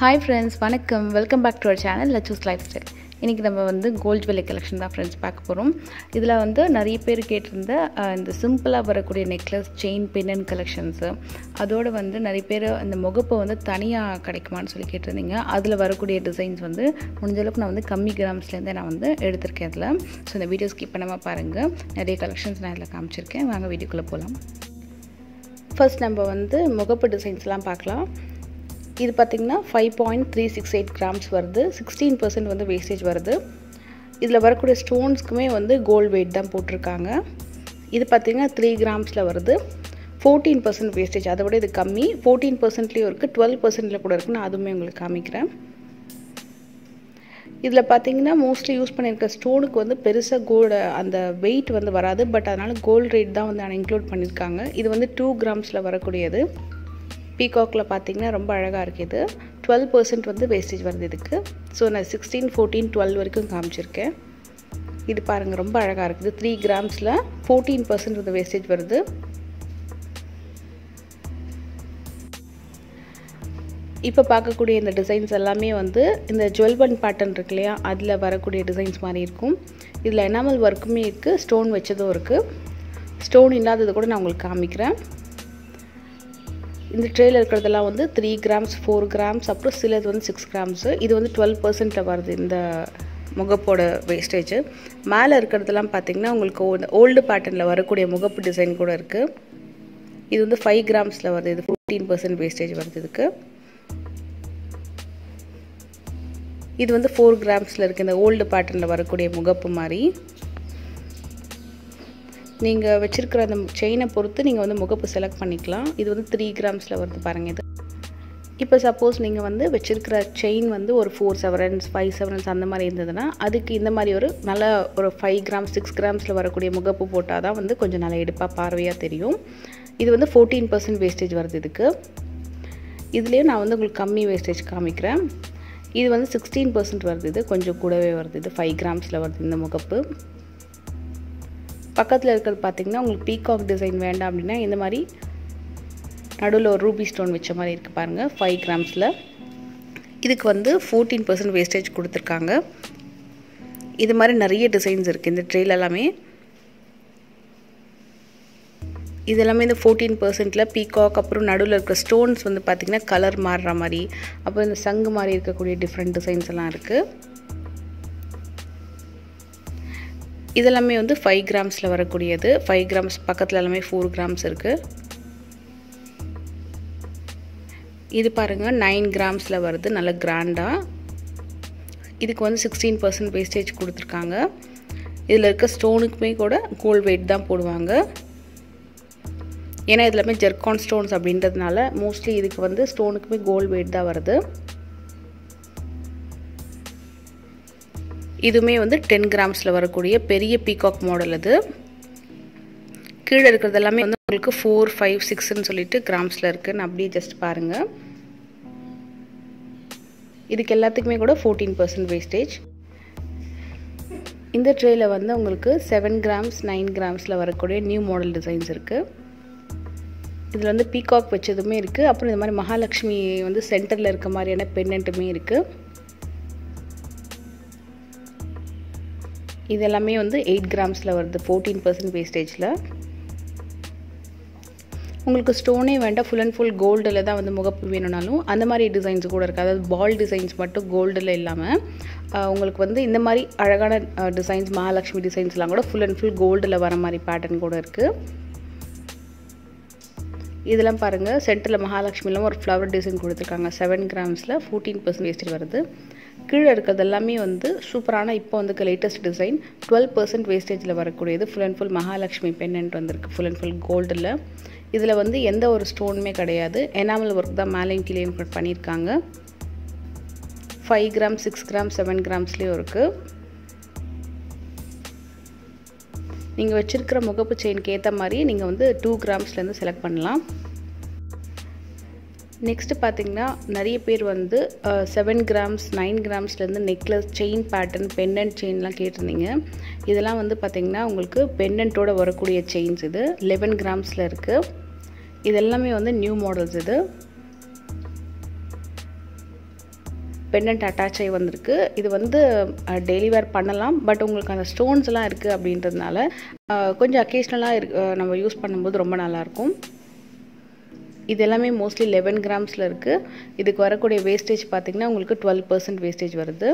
Hi friends வணக்கம். Welcome back to our channel Lachu's lifestyle இன்றைக்கி நம்ம வந்து கோல்ட் ஜுவல்லரி கலெக்ஷன் தான் ஃப்ரெண்ட்ஸ் பார்க்க போகிறோம் இதில் வந்து நிறைய பேர் கேட்டிருந்த இந்த சிம்பிளாக வரக்கூடிய நெக்லஸ் செயின் பின்னன் கலெக்ஷன்ஸு அதோடு வந்து நிறைய பேர் இந்த முகப்பை வந்து தனியாக கிடைக்குமான்னு சொல்லி கேட்டிருந்தீங்க. அதில் வரக்கூடிய டிசைன்ஸ் வந்து முடிஞ்சளவுக்கு நான் வந்து கம்மி கிராம்ஸ்லேருந்தே நான் வந்து எடுத்திருக்கேன் அதில் ஸோ இந்த வீடியோ ஸ்கிப் பண்ணாமல் பாருங்கள் நிறைய கலெக்ஷன்ஸ் நான் இதில் காமிச்சிருக்கேன். வாங்க வீடியோக்குள்ளே போகலாம் ஃபர்ஸ்ட் நம்ம வந்து முகப்பு டிசைன்ஸ்லாம் பார்க்கலாம். இது பார்த்திங்கன்னா five point three six eight grams வருது. சிக்ஸ்டீன் பர்சன்ட் வந்து வேஸ்டேஜ் வருது. இதில் வரக்கூடிய ஸ்டோன்ஸ்க்குமே வந்து கோல்டு வெயிட் தான் போட்டிருக்காங்க. இது பார்த்திங்கன்னா த்ரீ கிராம்ஸில் வருது. ஃபோர்டீன் பர்சன்ட் வேஸ்டேஜ் அதை விட இது கம்மி. ஃபோர்டீன் பர்சன்ட்லேயும் இருக்குது டுவெல் பர்சன்ட்டில் கூட இருக்குது நான் அதுவுமே உங்களுக்கு காமிக்கிறேன். இதில் பார்த்தீங்கன்னா மோஸ்ட்லி யூஸ் பண்ணியிருக்க ஸ்டோனுக்கு வந்து பெருசாக கோல்டு அந்த வெயிட் வந்து வராது. பட் அதனால் கோல்டு ரேட் தான் வந்து இன்க்ளூட் பண்ணியிருக்காங்க. இது வந்து டூ கிராம்ஸில் வரக்கூடியது. பீகாக்கில் பார்த்தீங்கன்னா ரொம்ப அழகாக இருக்குது டுவெல் பர்சன்ட் வந்து வேஸ்டேஜ் வருது இதுக்கு. ஸோ நான் சிக்ஸ்டீன் ஃபோர்டீன் டுவெல் வரைக்கும் காமிச்சிருக்கேன். இது பாருங்கள் ரொம்ப அழகாக இருக்குது த்ரீ கிராம்ஸில் ஃபோர்டீன் பர்சன்ட் வந்து வேஸ்டேஜ் வருது. இப்போ பார்க்கக்கூடிய இந்த டிசைன்ஸ் எல்லாமே வந்து இந்த ஜுவல் பன் பேட்டர்ன் இருக்கு இல்லையா? அதில் வரக்கூடிய டிசைன்ஸ் மாதிரி இருக்கும். இதில் எனாமல் ஒர்க்குமே இருக்குது ஸ்டோன் வச்சதும் இருக்குது ஸ்டோன் இல்லாதது கூட நான் உங்களுக்கு காமிக்கிறேன். இந்த ட்ரேயில் இருக்கிறதெல்லாம் வந்து த்ரீ கிராம்ஸ் ஃபோர் கிராம்ஸ் அப்புறம் சிலது வந்து சிக்ஸ் கிராம்ஸு இது வந்து டுவெல் பர்சன்ட்டில் வருது இந்த முகப்போட வேஸ்டேஜ் மேலே இருக்கிறதெல்லாம் பார்த்திங்கன்னா உங்களுக்கு ஓல்டு பேட்டர்னில் வரக்கூடிய முகப்பு டிசைன் கூட இருக்குது இது வந்து ஃபைவ் கிராம்ஸில் வருது. இது ஃபிஃப்டீன் பர்சன்ட் வேஸ்டேஜ் வருது இதுக்கு. இது வந்து ஃபோர் கிராம்ஸில் இருக்குது இந்த ஓல்டு பேட்டர்னில் வரக்கூடிய முகப்பு மாதிரி. நீங்கள் வச்சுருக்கிற அந்த செயினை பொறுத்து நீங்கள் வந்து முகப்பு செலக்ட் பண்ணிக்கலாம். இது வந்து த்ரீ கிராம்ஸில் வருது பாருங்கள் இது. இப்போ சப்போஸ் நீங்கள் வந்து வச்சுருக்கிற செயின் வந்து ஒரு ஃபோர் செவரன்ஸ் ஃபைவ் செவரன்ஸ் அந்த மாதிரி இருந்ததுன்னா அதுக்கு இந்த மாதிரி ஒரு நல்ல ஒரு ஃபைவ் கிராம்ஸ் சிக்ஸ் கிராம்ஸில் வரக்கூடிய முகப்பு போட்டால் தான் வந்து கொஞ்சம் நல்லா எடுப்பாக பார்வையாக தெரியும். இது வந்து ஃபோர்டீன் பர்சன்ட் வேஸ்டேஜ் வருது இதுக்கு. இதுலேயும் நான் வந்து உங்களுக்கு கம்மி வேஸ்டேஜ் காமிக்கிறேன். இது வந்து சிக்ஸ்டீன் பர்சன்ட் வருது இது. கொஞ்சம் கூடவே வருது இது. ஃபைவ் கிராம்ஸில் வருது இந்த முகப்பு. பக்கத்தில் இருக்கிறது பார்த்திங்கன்னா உங்களுக்கு பீகாக் டிசைன் வேண்டாம் அப்படின்னா இந்த மாதிரி நடுவில் ஒரு ரூபி ஸ்டோன் வச்ச மாதிரி இருக்குது பாருங்கள் ஃபைவ் கிராம்ஸில் இதுக்கு வந்து ஃபோர்டீன் பர்சன்ட் வேஸ்டேஜ் கொடுத்துருக்காங்க. இது மாதிரி நிறைய டிசைன்ஸ் இருக்குது இந்த ட்ரெயில் எல்லாமே. இது எல்லாமே இந்த ஃபோர்டீன் பர்சன்ட்டில் பீகாக் அப்புறம் நடுவில் இருக்கிற ஸ்டோன்ஸ் வந்து பார்த்திங்கன்னா கலர் மாறுற மாதிரி அப்புறம் இந்த சங்கு மாதிரி இருக்கக்கூடிய டிஃப்ரெண்ட் டிசைன்ஸ் எல்லாம் இருக்குது இதெல்லாமே வந்து ஃபைவ் கிராம்ஸில் வரக்கூடியது. ஃபைவ் கிராம்ஸ் பக்கத்தில் எல்லாமே ஃபோர் கிராம்ஸ் இருக்குது இது பாருங்கள் நைன் கிராம்ஸில் வருது நல்ல கிராண்டாக இதுக்கு வந்து சிக்ஸ்டீன் பர்சன்ட் வேஸ்டேஜ் கொடுத்துருக்காங்க. இதில் இருக்க ஸ்டோனுக்குமே கூட கோல்ட் வெயிட் தான் போடுவாங்க. ஏன்னா இது ஜெர்கான் ஸ்டோன்ஸ் அப்படின்றதுனால மோஸ்ட்லி இதுக்கு வந்து ஸ்டோனுக்குமே கோல்ட் வெயிட் தான் வருது. இதுவுமே வந்து டென் கிராம்ஸில் வரக்கூடிய பெரிய பீகாக் மாடல் அது. கீழே இருக்கிறது எல்லாமே வந்து உங்களுக்கு ஃபோர் ஃபைவ் சிக்ஸ்ன்னு சொல்லிட்டு கிராம்ஸில் இருக்குது நான் அப்படியே ஜஸ்ட் பாருங்கள் இதுக்கு எல்லாத்துக்குமே கூட ஃபோர்டீன் பர்சன்ட் வேஸ்டேஜ் இந்த ட்ரேயில் வந்து உங்களுக்கு செவன் கிராம்ஸ் நைன் கிராம்ஸில் வரக்கூடிய நியூ மாடல் டிசைன்ஸ் இருக்குது இதில் வந்து பீகாக் வச்சதுமே இருக்குது அப்புறம் இந்த மாதிரி மகாலட்சுமி வந்து சென்டரில் இருக்க மாதிரியான பெண்ணன்ட்டுமே இருக்குது இது எல்லாமே வந்து எயிட் கிராம்ஸில் வருது ஃபோர்டீன் பர்சன்ட் வேஸ்டேஜில் உங்களுக்கு ஸ்டோனே வேண்டாம் ஃபுல் அண்ட் ஃபுல் கோல்டில் தான் வந்து முகப்பு வேணும்னாலும் அந்த மாதிரி டிசைன்ஸ் கூட இருக்குது அதாவது பால் டிசைன்ஸ் மட்டும் கோல்டில் இல்லாமல் உங்களுக்கு வந்து இந்த மாதிரி அழகான டிசைன்ஸ் மகாலட்சுமி டிசைன்ஸ்லாம் கூட ஃபுல் அண்ட் ஃபுல் கோல்டில் வர மாதிரி பேட்டர்ன் கூட இருக்குது இதெல்லாம் பாருங்கள் சென்டரில் மகாலட்சுமிலாம் ஒரு ஃப்ளவர் டிசைன் கொடுத்துருக்காங்க. செவன் கிராம்ஸில் ஃபோர்டீன் பர்சன்ட் வேஸ்டேஜ் வருது. கீழே இருக்கிறது எல்லாமே வந்து சூப்பரான இப்போ வந்து லேட்டஸ்ட் டிசைன் டுவெல் பர்சன்ட் வேஸ்டேஜில் வரக்கூடியது full and full Mahalakshmi pendant வந்திருக்கு. ஃபுல் அண்ட் ஃபுல் கோல்டில் இதில் வந்து எந்த ஒரு ஸ்டோனுமே கிடையாது. எனாமல் ஒர்க் தான் மேலேயும் கீழே பண்ணியிருக்காங்க. Five gram six gram seven கிராம்ஸ்லேயும் இருக்குது நீங்கள் வச்சுருக்கிற முகப்பு செயினுக்கு ஏற்ற மாதிரி நீங்கள் வந்து டூ கிராம்ஸ்லேருந்து செலக்ட் பண்ணலாம். நெக்ஸ்ட்டு பார்த்தீங்கன்னா நிறைய பேர் வந்து செவன் கிராம்ஸ் நைன் கிராம்ஸ்லேருந்து நெக்லஸ் செயின் பேட்டர்ன் பெண்டன்ட் செயின்லாம் கேட்டிருந்தீங்க. இதெல்லாம் வந்து பார்த்திங்கன்னா உங்களுக்கு பெண்டன்ட்டோட வரக்கூடிய செயின்ஸ் இது. லெவன் கிராம்ஸில் இருக்குது இது எல்லாமே வந்து நியூ மாடல்ஸ் இது. பெண்டன்ட் அட்டாச் ஆகி வந்திருக்கு. இது வந்து டெய்லி வேர் பண்ணலாம். பட் உங்களுக்கு அந்த ஸ்டோன்ஸ்லாம் இருக்குது அப்படின்றதுனால கொஞ்சம் அக்கேஷ்னலாக இருக்கு நம்ம யூஸ் பண்ணும்போது ரொம்ப நல்லாயிருக்கும் இது எல்லாமே மோஸ்ட்லி லெவன் கிராம்ஸில் இருக்குது இதுக்கு வரக்கூடிய வேஸ்டேஜ் பார்த்திங்கன்னா உங்களுக்கு டுவெல் பர்சன்ட் வேஸ்டேஜ் வருது.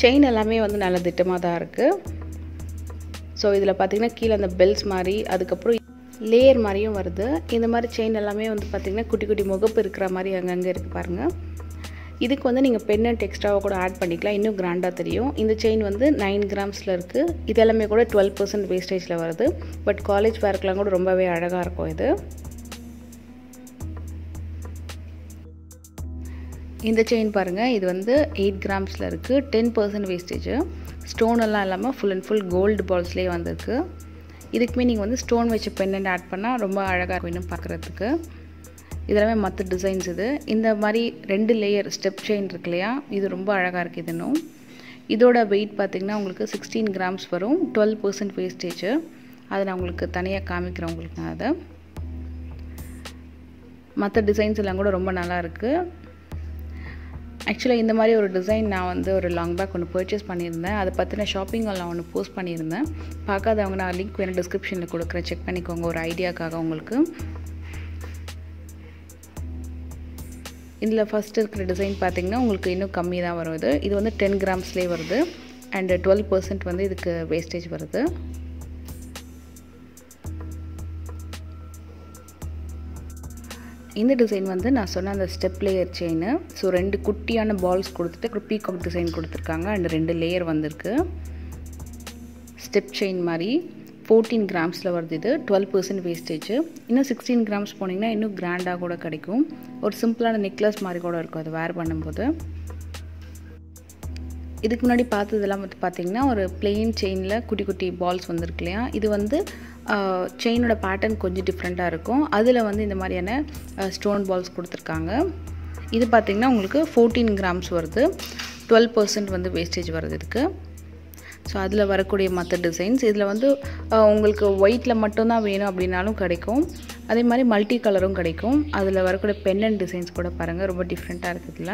செயின் எல்லாமே வந்து நல்ல திட்டமாக தான் இருக்குது ஸோ இதில் பார்த்திங்கன்னா கீழே அந்த பெல்ஸ் மாதிரி அதுக்கப்புறம் லேயர் மாதிரியும் வருது. இந்த மாதிரி செயின் எல்லாமே வந்து பார்த்திங்கன்னா குட்டி குட்டி முகப்பு இருக்கிற மாதிரி அங்கங்கே இருக்குது பாருங்கள் இதுக்கு வந்து நீங்கள் பென்னட் எக்ஸ்ட்ராவாக கூட ஆட் பண்ணிக்கலாம். இன்னும் கிராண்டாக தெரியும். இந்த செயின் வந்து நைன் கிராம்ஸில் இருக்குது இது எல்லாமே கூட டுவெல் பர்சன்ட் வேஸ்டேஜில் வருது. பட் காலேஜ் வேர்க்கெலாம் கூட ரொம்பவே அழகாக இருக்கும் இது. இந்த செயின் பாருங்கள் இது வந்து எயிட் கிராம்ஸில் இருக்குது டென் பர்சன்ட் வேஸ்டேஜ் ஸ்டோன் எல்லாம் இல்லாமல் ஃபுல் அண்ட் ஃபுல் கோல்டு பால்ஸ்லேயே வந்திருக்கு. இதுக்குமே நீங்கள் வந்து ஸ்டோன் வச்ச பெண்ணண்ட் ஆட் பண்ணால் ரொம்ப அழகாக இருக்கும் இன்னும் பார்க்குறதுக்கு இதெல்லாமே மற்ற டிசைன்ஸ் இது. இந்த மாதிரி ரெண்டு லேயர் ஸ்டெப் செயின் இருக்கு இல்லையா? இது ரொம்ப அழகாக இருக்குது இது இன்னும் இதோட வெயிட் பார்த்திங்கன்னா உங்களுக்கு சிக்ஸ்டீன் கிராம்ஸ் வரும். டுவெல் பர்சன்ட் வேஸ்டேஜ் அதை நான் உங்களுக்கு தனியாக காமிக்கிறேன் உங்களுக்கு நான் அதை. மற்ற டிசைன்ஸ் எல்லாம் கூட ரொம்ப நல்லா இருக்குது ஆக்சுவலாக இந்த மாதிரி ஒரு டிசைன் நான் வந்து ஒரு லாங் பேக் ஒன்று பர்ச்சேஸ் பண்ணியிருந்தேன். அதை பற்றின ஷாப்பிங் நான் ஒன்று போஸ்ட் பண்ணியிருந்தேன். பார்க்காதவங்க நான் லிங்க் வேணும் டிஸ்கிரிப்ஷனில் கொடுக்குறேன். செக் பண்ணிக்கோங்க. ஒரு ஐடியாக்காக உங்களுக்கு. இதில் ஃபஸ்ட்டு இருக்கிற டிசைன் பார்த்திங்கன்னா உங்களுக்கு இன்னும் கம்மி தான் வரும் இது. இது வந்து டென் கிராம்ஸ்லேயே வருது. அண்டு டுவெல் பர்சன்ட் வந்து இதுக்கு வேஸ்டேஜ் வருது. இந்த டிசைன் வந்து நான் சொன்ன அந்த ஸ்டெப் லேயர் செயின் ஸோ ரெண்டு குட்டியான பால்ஸ் கொடுத்துட்டு அப்புறம் பீகாக் டிசைன் கொடுத்துருக்காங்க. அண்ட் ரெண்டு லேயர் வந்திருக்கு. ஸ்டெப் செயின் மாதிரி. ஃபோர்டீன் கிராம்ஸில் வருது இது. டுவெல் பர்சன்ட் வேஸ்டேஜ் இன்னும் சிக்ஸ்டீன் கிராம்ஸ் போனீங்கன்னா இன்னும் கிராண்டாக கூட கிடைக்கும். ஒரு சிம்பிளான நெக்லஸ் மாதிரி கூட இருக்கும். அது வேர் பண்ணும்போது. இதுக்கு முன்னாடி பார்த்ததெல்லாம் வந்து பார்த்திங்கன்னா ஒரு பிளெயின் செயினில் குட்டி குட்டி பால்ஸ் வந்துருக்கு இல்லையா? இது வந்து செயினோட பேட்டர்ன் கொஞ்சம் டிஃப்ரெண்ட்டாக இருக்கும். அதில் வந்து இந்த மாதிரியான ஸ்டோன் பால்ஸ் கொடுத்துருக்காங்க. இது பார்த்திங்கன்னா உங்களுக்கு ஃபோர்டீன் கிராம்ஸ் வருது. டுவெல் பர்சன்ட் வந்து வேஸ்டேஜ் வருது இதுக்கு. ஸோ அதில் வரக்கூடிய மற்ற டிசைன்ஸ் இதில் வந்து உங்களுக்கு ஒயிட்டில் மட்டும்தான் வேணும் அப்படின்னாலும் கிடைக்கும். அதே மாதிரி மல்டி கலரும் கிடைக்கும். அதில் வரக்கூடிய பென்னன் டிசைன்ஸ் கூட பாருங்கள் ரொம்ப டிஃப்ரெண்ட்டாக இருக்குதுல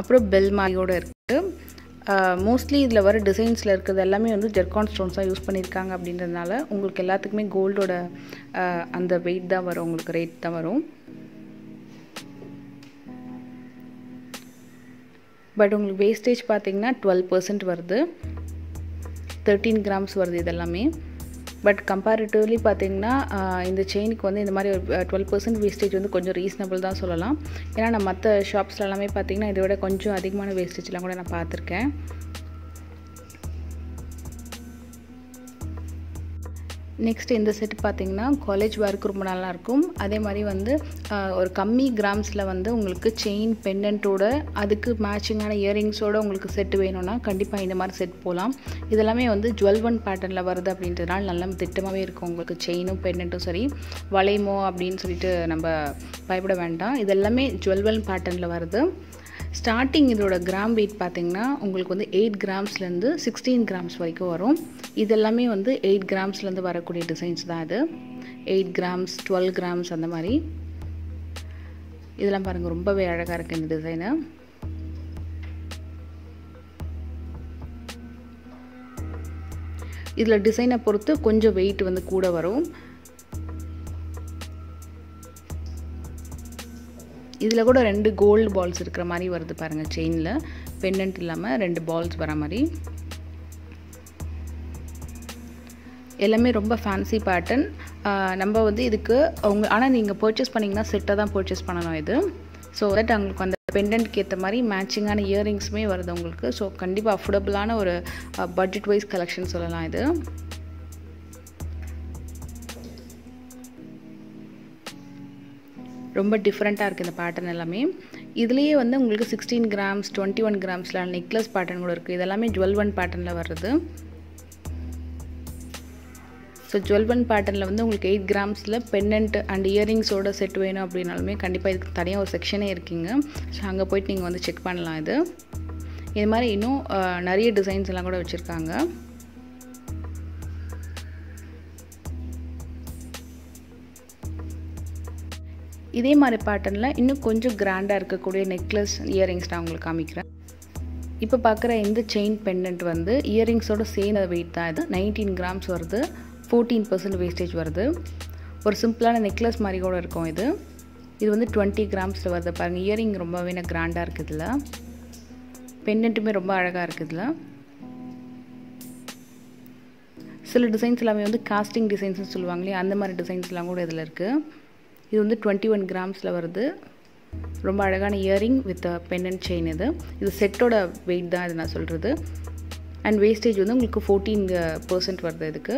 அப்புறம் பெல் மாதிரியோடு இருக்குது மோஸ்ட்லி இதில் வர டிசைன்ஸில் இருக்கிறது எல்லாமே வந்து ஜெர்கான் ஸ்டோன்ஸாக யூஸ் பண்ணியிருக்காங்க அப்படின்றதுனால உங்களுக்கு எல்லாத்துக்குமே கோல்டோட அந்த வெயிட் தான் வரும். உங்களுக்கு ரேட் தான் வரும். பட் உங்களுக்கு வேஸ்டேஜ் பார்த்தீங்கன்னா டுவெல் பர்சன்ட் வருது. தேர்ட்டீன் கிராம்ஸ் வருது இதெல்லாமே. பட் கம்பேரிட்டிவ்லி பார்த்தீங்கன்னா இந்த செயினுக்கு வந்து இந்த மாதிரி ஒரு டுவெல் பர்சன்ட் வேஸ்டேஜ் வந்து கொஞ்சம் ரீசனபிள் தான் சொல்லலாம். ஏன்னா நான் மற்ற ஷாப்ஸ்ல எல்லாமே பார்த்தீங்கன்னா இதை விட கொஞ்சம் அதிகமான வேஸ்டேஜ்லாம் கூட நான் பார்த்துருக்கேன். நெக்ஸ்ட் இந்த செட் பார்த்திங்கன்னா காலேஜ் ஒர்க் ரொம்ப நல்லாயிருக்கும் அதே மாதிரி வந்து ஒரு கம்மி கிராம்ஸில் வந்து உங்களுக்கு செயின் பெண்டன்ட்டோட அதுக்கு மேட்சிங்கான இயரிங்ஸோடு உங்களுக்கு செட்டு வேணும்னா கண்டிப்பாக இந்த மாதிரி செட் போகலாம் இதெல்லாமே வந்து ஜுவல் ஒன் பேட்டர்னில் வருது அப்படின்றதுனால நல்ல திட்டமாகவே இருக்கும் உங்களுக்கு செயினும் பெண்டன்ட்டும் சரி வளையமோ அப்படின்னு சொல்லிட்டு நம்ம பயப்பட வேண்டாம். இதெல்லாமே ஜுவல் ஒன் பேட்டர்னில் வருது. ஸ்டார்டிங் இதோட கிராம் வெயிட் பார்த்திங்கன்னா உங்களுக்கு வந்து எயிட் கிராம்ஸ்லேருந்து சிக்ஸ்டீன் கிராம்ஸ் வரைக்கும் வரும். இதெல்லாமே வந்து எயிட் கிராம்ஸ்லேருந்து வரக்கூடிய டிசைன்ஸ் தான் இது. எயிட் கிராம்ஸ் டுவெல் கிராம்ஸ் அந்த மாதிரி. இதெல்லாம் பாருங்கள் ரொம்பவே அழகாக இருக்குது இந்த டிசைனு இதில் டிசைனை பொறுத்து கொஞ்சம் வெயிட் வந்து கூட வரும். இதில் கூட ரெண்டு கோல்டு பால்ஸ் இருக்கிற மாதிரி வருது பாருங்கள் செயினில் பெண்டன்ட் இல்லாமல் ரெண்டு பால்ஸ் வர மாதிரி. எல்லாமே ரொம்ப ஃபேன்சி பேட்டர்ன் நம்ம வந்து இதுக்கு அவங்க ஆனால் நீங்கள் பர்ச்சேஸ் பண்ணிங்கன்னா செட்டாக தான் பர்ச்சேஸ் பண்ணணும் இது. ஸோ தட் அவங்களுக்கு அந்த பெண்டன்ட்க்கு ஏற்ற மாதிரி மேட்சிங்கான இயரிங்ஸுமே வருது உங்களுக்கு. ஸோ கண்டிப்பாக அஃபோர்டபுளான ஒரு பட்ஜெட் வைஸ் கலெக்ஷன் சொல்லலாம் இது. ரொம்ப டிஃப்ரெண்ட்டாக இருக்குது இந்த பேட்டர்ன் எல்லாமே. இதுலேயே வந்து உங்களுக்கு சிக்ஸ்டீன் கிராம்ஸ் டுவெண்ட்டி ஒன் கிராம்ஸில் நெக்லஸ் பேட்டர்ன் கூட இருக்குது இதெல்லாமே ஜுவல் ஒன் பேட்டர்னில் வருது ஸோ ஜுவல் ஒன் பேட்டர்னில் வந்து உங்களுக்கு எயிட் கிராம்ஸில் பென்னண்ட் அண்ட் இயரிங்ஸோட செட் வேணும் அப்படின்னாலுமே கண்டிப்பாக இதுக்கு தனியாக ஒரு செக்ஷனே இருக்குங்க. ஸோ அங்கே போயிட்டு நீங்கள் வந்து செக் பண்ணலாம் இது. இது மாதிரி இன்னும் நிறைய டிசைன்ஸ் எல்லாம் கூட வச்சுருக்காங்க. இதே மாதிரி பேட்டர்னில் இன்னும் கொஞ்சம் கிராண்டாக இருக்கக்கூடிய நெக்லஸ் இயரிங்ஸ் நான் உங்களுக்கு காமிக்கிறேன். இப்போ பார்க்குற இந்த செயின் பெண்டன்ட் வந்து இயரிங்ஸோட சேர்ந்த வெயிட் தான் இது. நைன்டீன் கிராம்ஸ் வருது ஃபோர்டீன் பர்சன்ட் வேஸ்டேஜ் வருது. ஒரு சிம்பிளான நெக்லஸ் மாதிரி கூட இருக்கும் இது. இது வந்து டுவெண்ட்டி கிராம்ஸில் வருது. பாருங்கள் இயரிங் ரொம்பவே கிராண்டாக இருக்குது இதில் பெண்டன்ட்டுமே ரொம்ப அழகாக இருக்குது சில டிசைன்ஸ் எல்லாமே வந்து காஸ்டிங் டிசைன்ஸ்னு சொல்லுவாங்களே அந்த மாதிரி டிசைன்ஸ்லாம் கூட இதில் இருக்குது இது வந்து டுவெண்ட்டி ஒன் கிராம்ஸில் வருது. ரொம்ப அழகான earring with pen and chain இது. இது செட்டோட வெயிட் தான் இது நான் சொல்கிறது அண்ட் வேஸ்டேஜ் வந்து உங்களுக்கு ஃபோர்டீன் பர்சன்ட் uh, வருது இதுக்கு.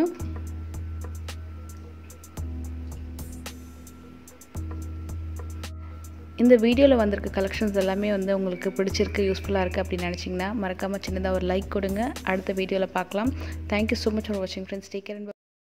இந்த வீடியோவில் வந்திருக்க கலெக்ஷன்ஸ் எல்லாமே வந்து உங்களுக்கு பிடிச்சிருக்கு யூஸ்ஃபுல்லாக இருக்குது அப்படின்னு நினச்சிங்கன்னா மறக்காமல் சின்னதாக ஒரு லைக் கொடுங்க. அடுத்த வீடியோவில் பார்க்கலாம். Thank you so much for வாட்சிங் ஃப்ரெண்ட்ஸ் டேக் கேர்